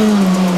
Oh.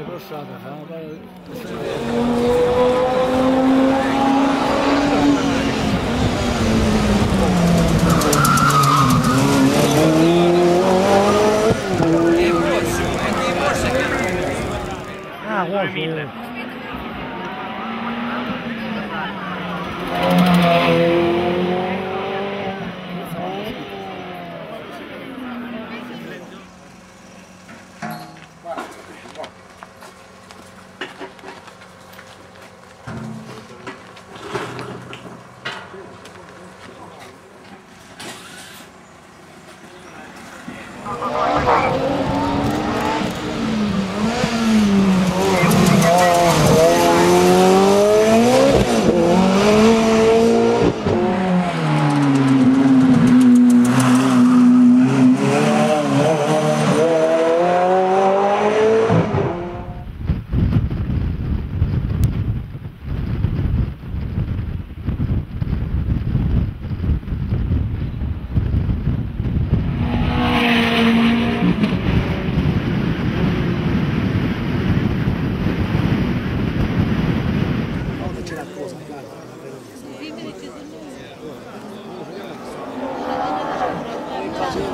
engrossada. Ah, vamos. Oh, my God.